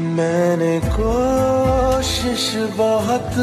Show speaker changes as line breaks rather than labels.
मैंने कोशिश बहुत